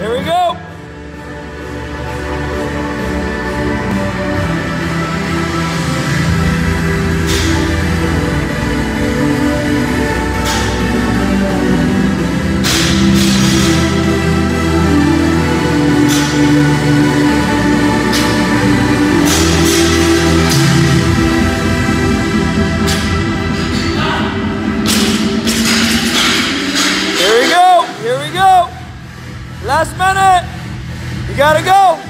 Here we go. Last minute. You gotta go.